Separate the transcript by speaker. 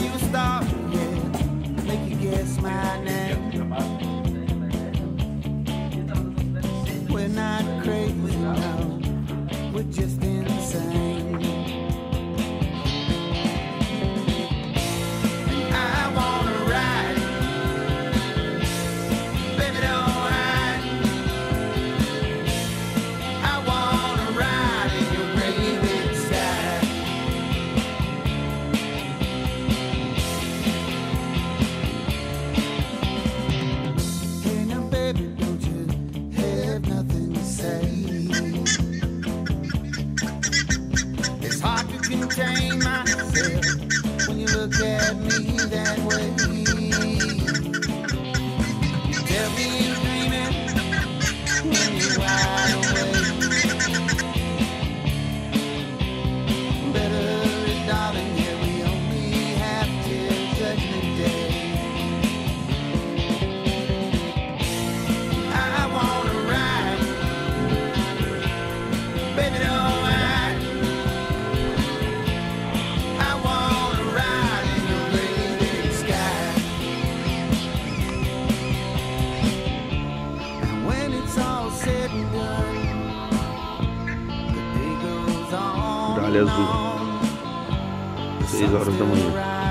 Speaker 1: you stop, yeah. Make you guess my name. entertain myself when you look at me that way. Palha
Speaker 2: Azul. 6 horas da manhã.